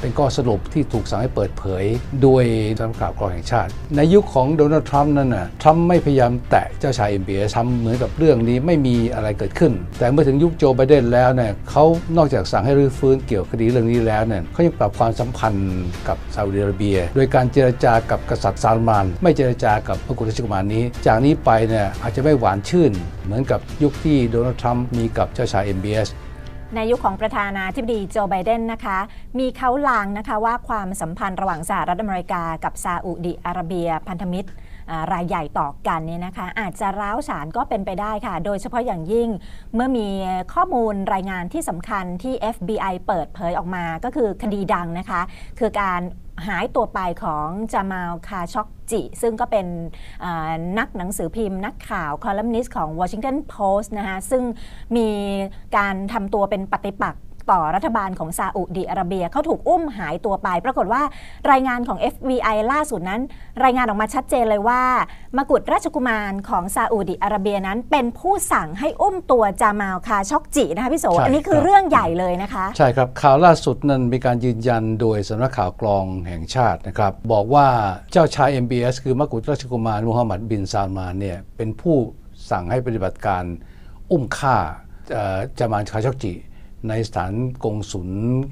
เป็นข้อสรุปที่ถูกสั่งให้เปิดเผย โดยสำนักข่าวกรองแห่งชาติ ในยุคของโดนัลด์ทรัมป์นั้นนะทรัมป์ไม่พยายามแตะเจ้าชาย MBS ทำเหมือนกับเรื่องนี้ไม่มีอะไรเกิดขึ้น แต่เมื่อถึงยุคโจไบเดนแล้วเนี่ยเขานอกจากสั่งให้รื้อฟื้นเกี่ยวคดีเรื่องนี้แล้วเนี่ยเขายังปรับความสัมพันธ์กับซาอุดิอาระเบีย โดยการเจรจากับกษัตริย์ซาลมาน ไม่เจรจากับพระกุฎราชกุมารนี้ จากนี้ไปเนี่ยอาจจะไม่หวานชื่น เหมือนกับยุคที่โดนัลด์ทรัมป์มีกับเจ้าชาย MBS ในยุคของประธานาธิบดีโจไบเดนนะคะ มีเขาลางนะคะว่าความสัมพันธ์ระหว่างสหรัฐอเมริกากับซาอุดิอาระเบียพันธมิตรรายใหญ่ต่อกันเนี่ยนะคะอาจจะร้าวฉานก็เป็นไปได้ค่ะ โดยเฉพาะอย่างยิ่งเมื่อมีข้อมูลรายงานที่สำคัญที่ FBI เปิดเผยออกมาก็คือคดีดังนะคะ คือการหายตัวไปของจามาลคาช็อก จิ ซึ่งก็เป็นนักหนังสือพิมพ์ นักข่าวคอลัมนิสต์ของ Washington Post นะคะซึ่งมีการทำตัวเป็นปฏิปักษ์ ต่อรัฐบาลของซาอุดิอาระเบียเขาถูกอุ้มหายตัวไป ปรากฏว่ารายงานของ FBI ล่าสุดนั้น รายงานออกมาชัดเจนเลยว่า มกุฎราชกุมารของซาอุดิอาระเบียนั้น เป็นผู้สั่งให้อุ้มตัวจามาลคาช็อกจินะคะพี่โสอันนี้คือเรื่องใหญ่เลยนะคะ ใช่ครับข่าวล่าสุดนั้นมีการยืนยันโดยสำนักข่าวกรองแห่งชาตินะครับบอกว่าเจ้าชาย MBS คือมกุฎราชกุมารมูฮัมหมัดบินซาลมานเนี่ยเป็นผู้สั่งให้ปฏิบัติการอุ้มฆ่าจามาลคาช็อกจิ ในสถานกงสุล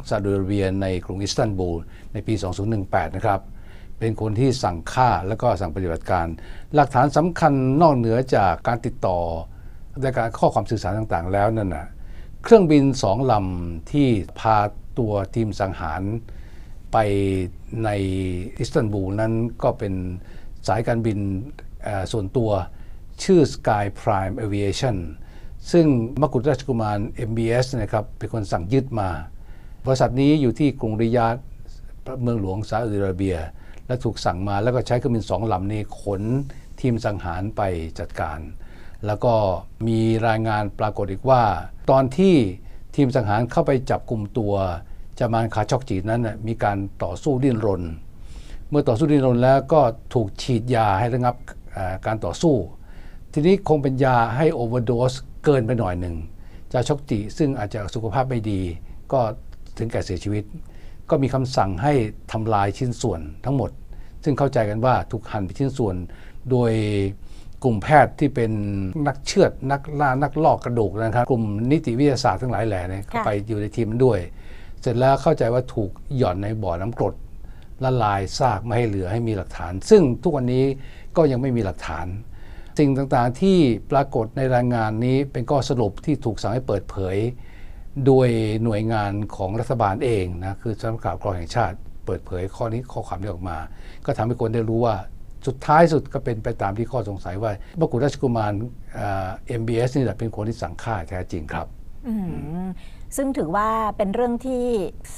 ซาอุดิอาระเบียในกรุงอิสตันบูลในปี 2018 นะครับ เป็นคนที่สั่งฆ่าและก็สั่งปฏิบัติการ หลักฐานสำคัญนอกเหนือจากการติดต่อและการข้อความสื่อสารต่างๆ แล้วนั่นนะเครื่องบินสองลำที่พาตัวทีมสังหารไปในอิสตันบูลนั้นก็เป็นสายการบินส่วนตัวชื่อ Sky Prime Aviation ซึ่งมกุฎราชกุมาร MBS นะครับเป็นคนสั่งยึดมา บริษัทนี้อยู่ที่กรุงริยาดเมืองหลวงซาอุดิอาระเบีย และถูกสั่งมาแล้วก็ใช้เครื่องบินสองลำนี้ขนทีมสังหารไปจัดการ แล้วก็มีรายงานปรากฏอีกว่า ตอนที่ทีมสังหารเข้าไปจับกลุ่มตัวจามานคาชอกจีนั้นมีการต่อสู้ดิ้นรน เมื่อต่อสู้ดิ้นรนแล้วก็ถูกฉีดยาให้ระงับการต่อสู้ ทีนี้คงเป็นยาให้โอเวอร์โดส เกินไปหน่อยหนึ่งจะช็อกจิซึ่งอาจจะสุขภาพไม่ดี ก็ถึงแก่เสียชีวิต ก็มีคำสั่งให้ทำลายชิ้นส่วนทั้งหมด ซึ่งเข้าใจกันว่าถูกหั่นเป็นชิ้นส่วนโดยกลุ่มแพทย์ที่เป็นนักเชือดนักล่านักลอกกระดูกนะครับ กลุ่มนิติวิทยาศาสตร์ทั้งหลายแหล่เนี่ยเข้าไปอยู่ในทีมด้วย เสร็จแล้วเข้าใจว่าถูกหย่อนในบ่อน้ำกรดละลายซากไม่ให้เหลือให้มีหลักฐาน ซึ่งทุกวันนี้ก็ยังไม่มีหลักฐาน สิ่งต่างๆที่ปรากฏในรายงานนี้เป็นข้อสรุปที่ถูกสั่งให้เปิดเผย โดยหน่วยงานของรัฐบาลเองนะคือสำนักข่าวกรองแห่งชาติ เปิดเผยข้อนี้ข้อความนี้ออกมา ก็ทำให้คนได้รู้ว่าสุดท้ายสุดก็เป็นไปตามที่ข้อสงสัยว่ามกุฎราชกุมาร MBS นี่แหละเป็นคนที่สั่งฆ่าแท้จริงครับ ซึ่งถือว่าเป็นเรื่องที่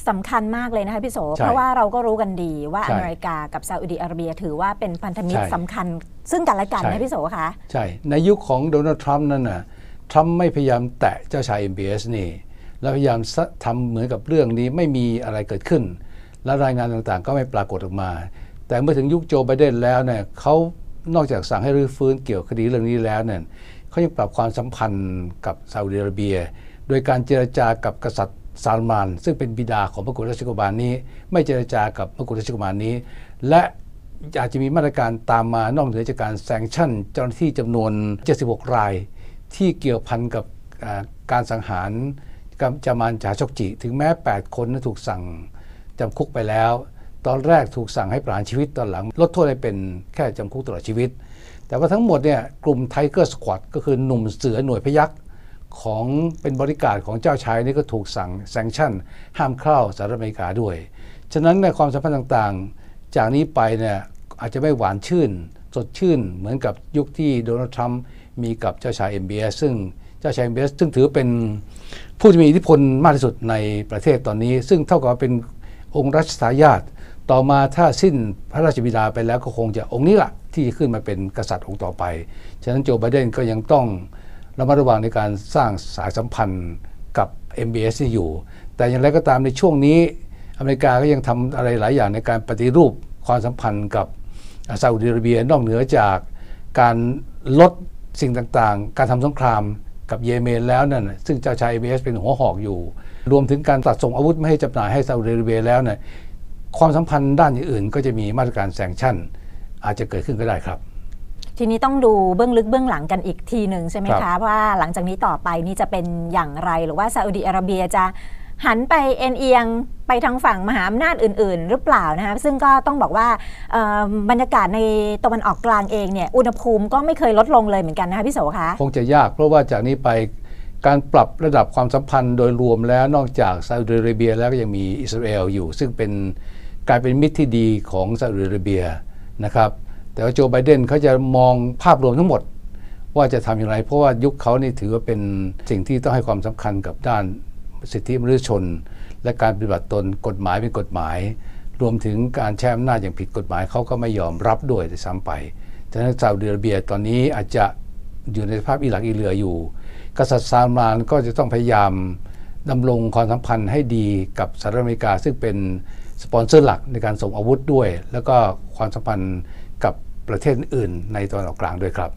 สำคัญมากเลยนะคะพี่โส เพราะว่าเราก็รู้กันดีว่าอเมริกากับซาอุดิอาระเบีย ถือว่าเป็นพันธมิตรสำคัญ ซึ่งกันและกันนะพี่โสคะใช่ ในยุคของโดนัลด์ทรัมป์นั่นน่ะทรัมป์ไม่พยายามแตะเจ้าชาย MBS นี่แล้วพยายามทำเหมือนกับเรื่องนี้ไม่มีอะไรเกิดขึ้น และรายงานต่างๆ ก็ไม่ปรากฏออกมา แต่เมื่อถึงยุคโจไบเดนแล้วเนี่ยเขานอกจากสั่งให้รื้อฟื้นเกี่ยวคดีเรื่องนี้แล้วเนี่ยเขายังปรับความสัมพันธ์กับซาอุดิอาระเบีย โดยการเจรจากับกษัตริย์ซาลมาน ซึ่งเป็นบิดาของพระกุฎราชกุมารนี้ ไม่เจรจากับพระกุฎราชกุมารนี้ และอาจจะมีมาตรการตามมานอกเหนือจากการแซงชั่นเจ้าหน้าที่จำนวน 76 ราย ที่เกี่ยวพันกับการสังหารกัจามานจาชกจิ ถึงแม้ 8 คนนั้นถูกสั่งจำคุกไปแล้ว ตอนแรกถูกสั่งให้ประหารชีวิตตอนหลัง ลดโทษให้เป็นแค่จำคุกตลอดชีวิต แต่ว่าทั้งหมดเนี่ยกลุ่ม Tiger Squad ก็คือหน่วยเสือหน่วยพยัคฆ์ ของเป็นบริการของเจ้าชายนี่ก็ถูกสั่ง sanction ห้ามเข้าสหรัฐอเมริกาด้วย ฉะนั้นในความสัมพันธ์ต่างๆ จากนี้ไปเนี่ยอาจจะไม่หวานชื่น สดชื่นเหมือนกับยุคที่โดนัลด์ทรัมป์มีกับเจ้าชาย MBS ซึ่งเจ้าชาย MBS ซึ่งถือเป็นผู้ที่มีอิทธิพลมากที่สุดในประเทศตอนนี้ ซึ่งเท่ากับเป็นองค์รัชทายาทต่อมาถ้าสิ้นพระราชบิดาไปแล้วก็คงจะองค์นี้ละที่จะขึ้นมาเป็นกษัตริย์องค์ต่อไป ฉะนั้นโจไบเดนก็ยังต้อง ระมัดระวังในการสร้างสายสัมพันธ์กับ MBS ที่อยู่ แต่อย่างไรก็ตามในช่วงนี้ อเมริกาก็ยังทำอะไรหลายอย่างในการปฏิรูปความสัมพันธ์กับซาอุดิอาระเบียนอกเหนือจากการลดสิ่งต่างๆ การทำสงครามกับเยเมนแล้วนั่นซึ่งเจ้าชาย MBS เป็นหัวหอกอยู่ รวมถึงการตัดส่งอาวุธไม่ให้จำหน่ายให้ซาอุดิอาระเบียแล้วเนี่ยความสัมพันธ์ด้านอื่นๆ ก็จะมีมาตรการแซงชั่น อาจจะเกิดขึ้นก็ได้ครับ ทีนี้ต้องดูเบื้องลึกเบื้องหลังกันอีกทีหนึ่งใช่ไหมครัคะบว่าหลังจากนี้ต่อไปนี่จะเป็นอย่างไรหรือว่าซาอุดิอาระเบียจะหันไปเอ็นเอียงไปทางฝั่งมหาอำนาจอื่น ๆ หรือเปล่านะคะซึ่งก็ต้องบอกว่าเอ่อบรรยากาศในตะวันออกกลางเองเนี่ยอุณหภูมิก็ไม่เคยลดลงเลยเหมือนกันนะคะพี่โสคะคงจะยากเพราะว่าจากนี้ไปการปรับระดับความสัมพันธ์โดยรวมแล้วนอกจากซาอุดิอาระเบียแล้วก็ยังมีอิสราเอลอยู่ ซึ่งเป็นกลายเป็นมิตรที่ดีของซาอุดิอาระเบียนะครับ แต่ว่าโจไบเดนเขาจะมองภาพรวมทั้งหมด ว่าจะทำอย่างไร เพราะว่ายุคเขานี่ถือว่าเป็นสิ่งที่ต้องให้ความสำคัญกับด้านสิทธิมนุษยชน และการปฏิบัติตนกฎหมายเป็นกฎหมาย รวมถึงการใช้อำนาจอย่างผิดกฎหมายเขาก็ไม่ยอมรับด้วยด้วยซ้ำไปฉะนั้นซาอุดิอาระเบียตอนนี้อาจจะอยู่ในสภาพอีหลักอีเหลืออยู่ กษัตริย์ซาอุมานก็จะต้องพยายามดำรงความสัมพันธ์ให้ดีกับสหรัฐอเมริกาซึ่งเป็น สปอนเซอร์หลักในการส่งอาวุธด้วย แล้วก็ความสัมพันธ์กับประเทศอื่นในตะวันออกกลางด้วยครับ